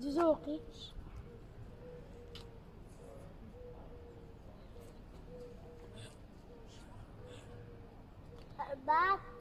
Juzoki. Back